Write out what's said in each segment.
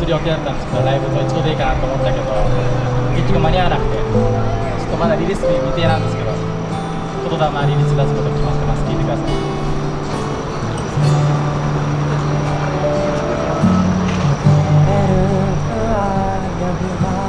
する予定だったんですけどライブと一度でいいかなと思ったけど結局間に合わなくてちょっとまだリリース日未定なんですけど言霊リリース出すこと決まってます。聞いてください「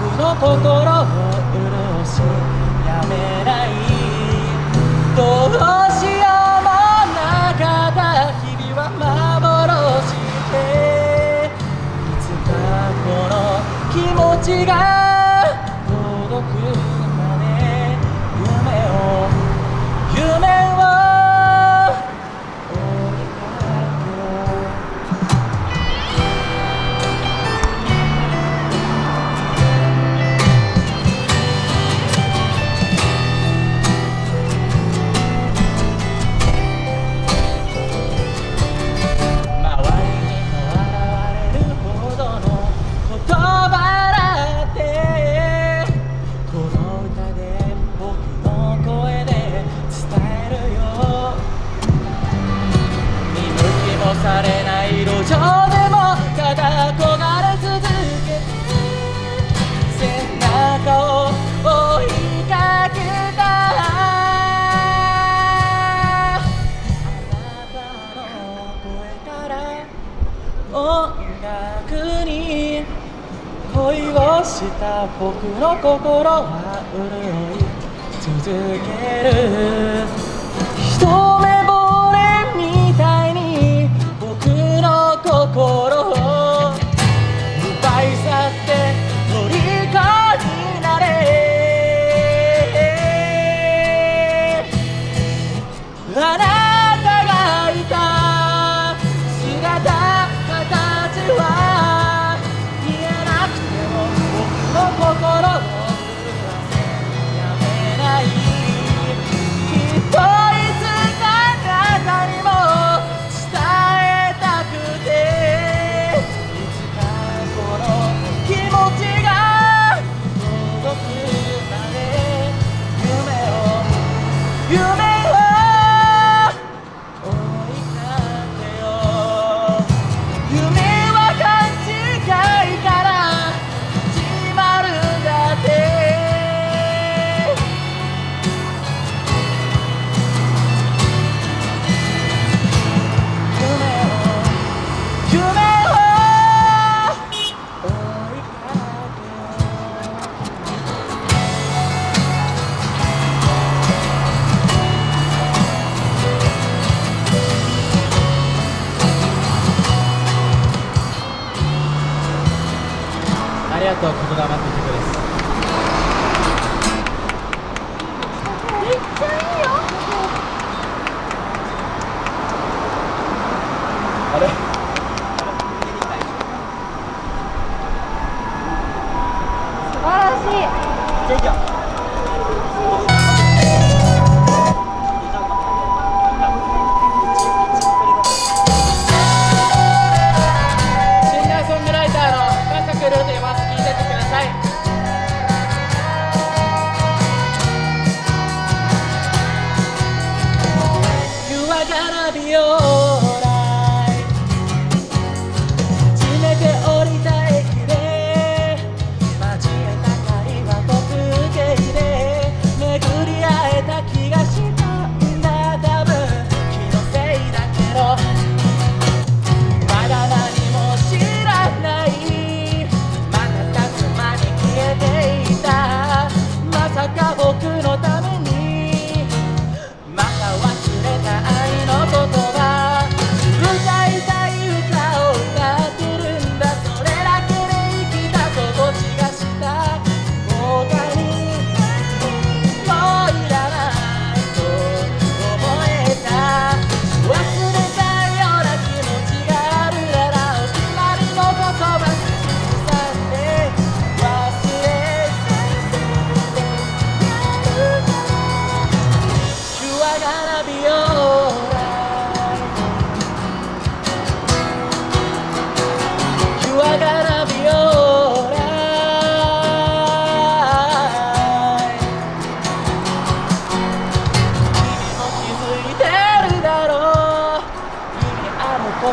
僕の心を潤しやめないどうしようもなかった日々は幻でいつかこの気持ちがした僕の心は潤い続ける。一目惚れみたいに僕の心好嘞。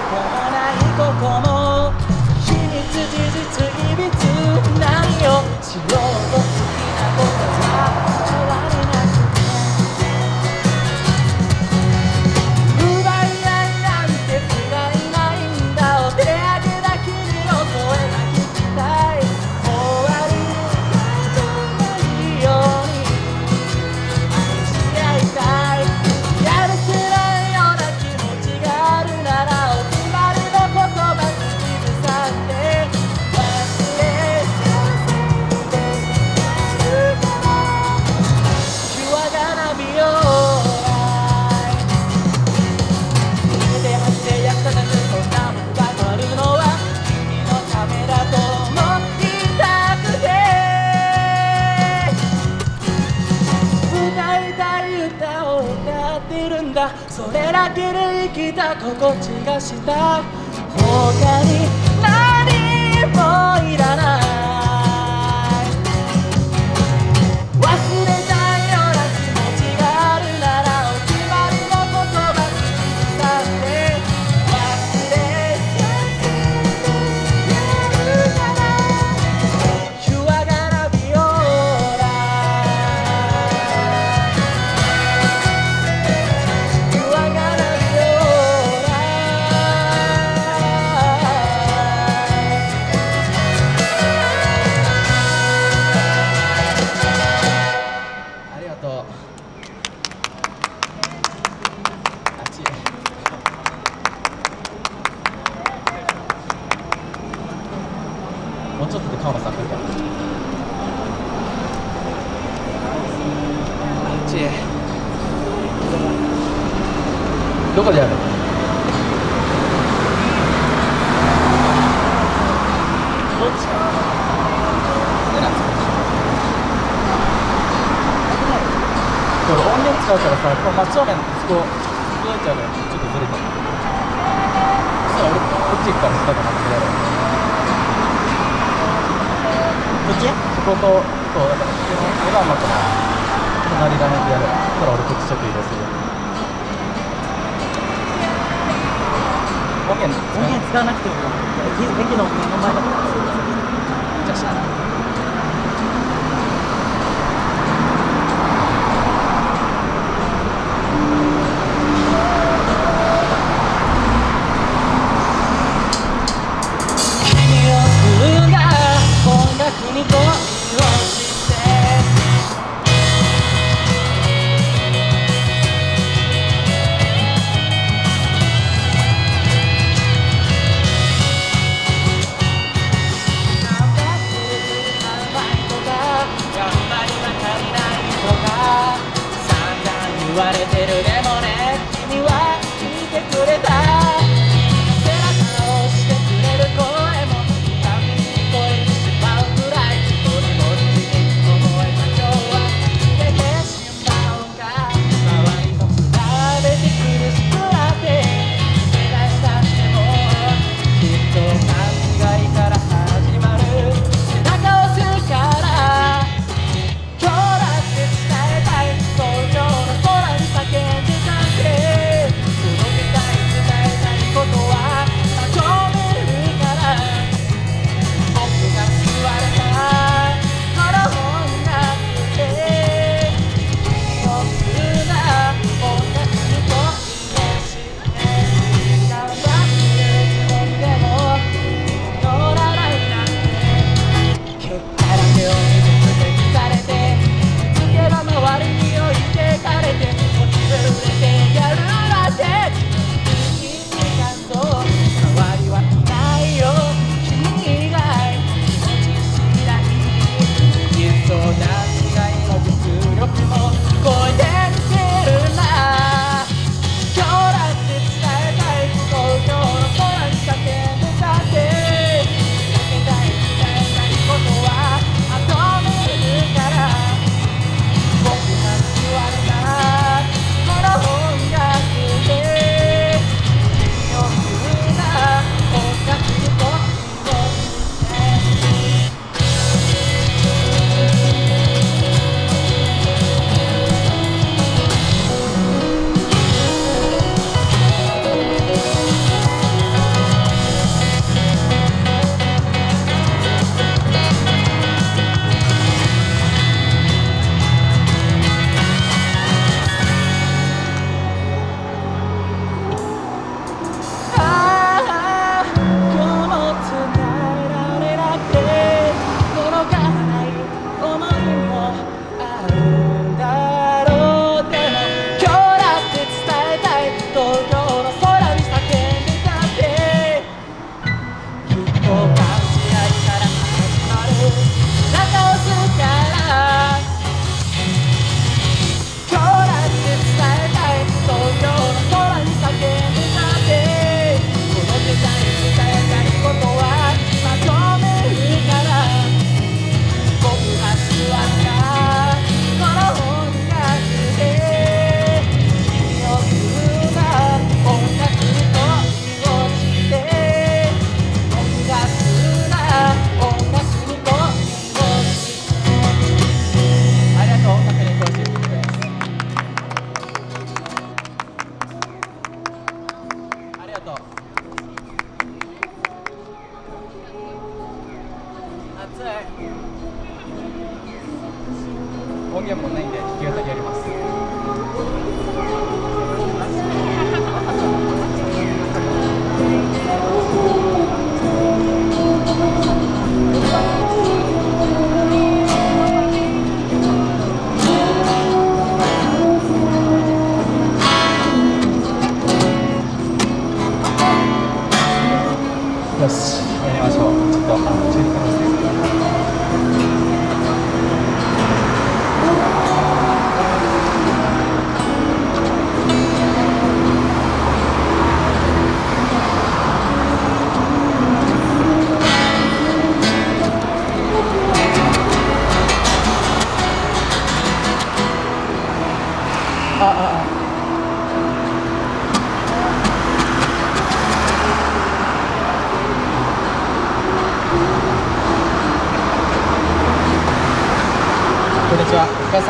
こ cidade. どこでやるどっちかこれ音源使うから。さ、この真正面、そこ、ずれちゃうから、ちょっとずれて。そしたら。俺、こっち行くから、だから。またやろう。どっちそこと、そう、だから、この2番のこの、隣ら。辺でやる。そしたら。俺、こっちちょっと移動するよ。音源、音源使わなくても駅駅の目の前だからじゃあしゃあない君を救うんだ音楽に恋を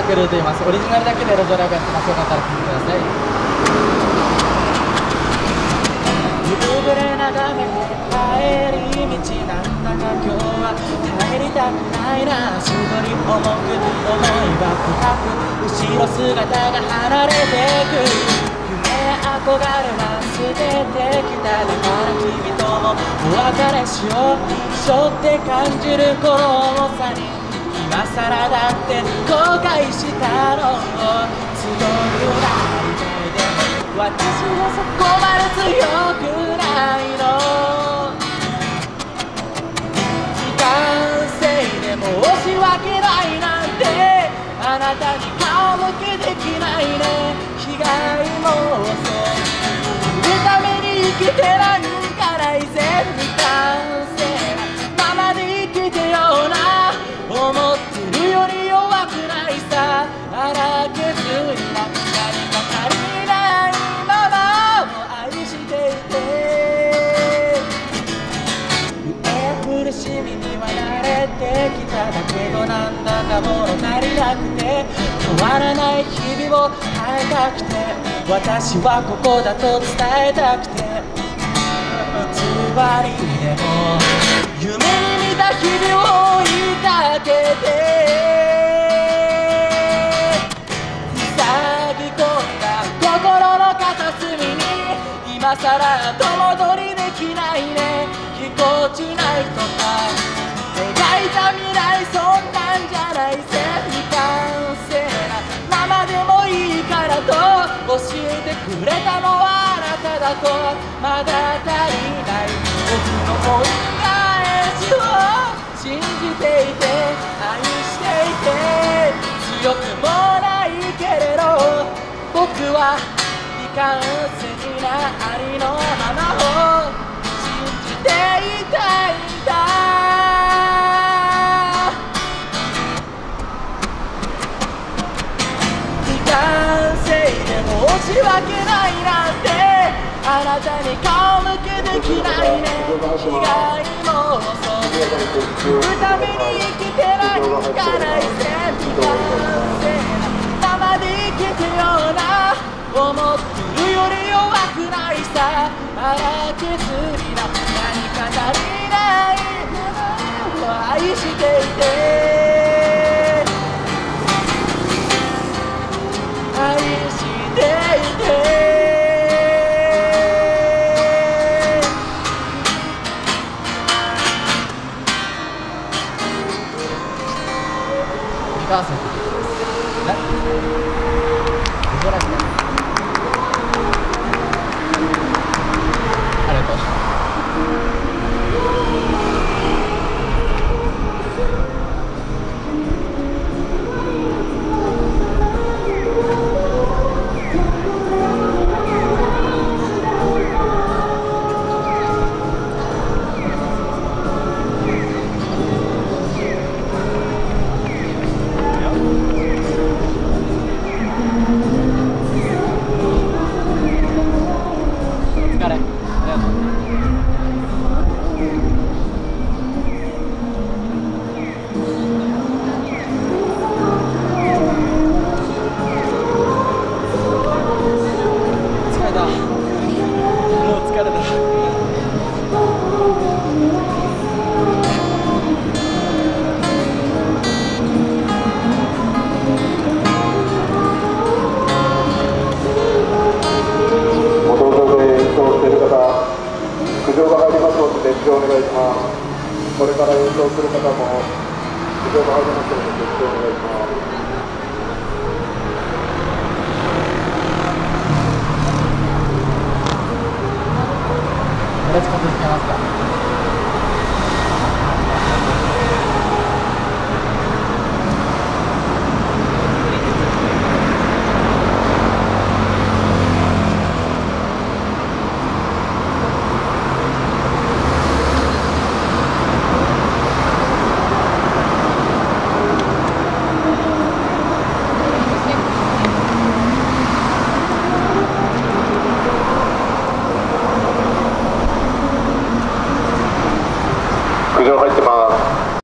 は、深作ルーと言います。オリジナルだけで路上ライブやってます。よかったら聞いてください。夕暮れ眺めて帰り道なんだか今日は帰りたくないな足取り重く思いが深く後ろ姿が離れてく夢憧れは捨ててきただから君ともお別れしよう背負って感じるこの重さに今更だって後悔したのを強くないで私はそこまで強くないの時間制で申し訳ないなんてあなたに顔向けできないね。被害妄想。見ために生きてなんわらない日々を変えたくて私はここだと伝えたくて偽りでも夢に見た日々を追いかけて塞ぎ込んだ心の片隅に今さら後戻りできないね。ぎこちないとか描いた未来そんなえてくれたのはあなただとまだ足りない。僕の恩返しを信じていて愛していて強くもないけれど僕は未完成なありのままを信じていたい。で申し訳ないなんてあなたに顔向けできないね被害妄想売るために生きてなんかないぜ未完成なままで生きてような思ってるより弱くないさ荒削りな。何か足りない。愛していて。ちこち行けますか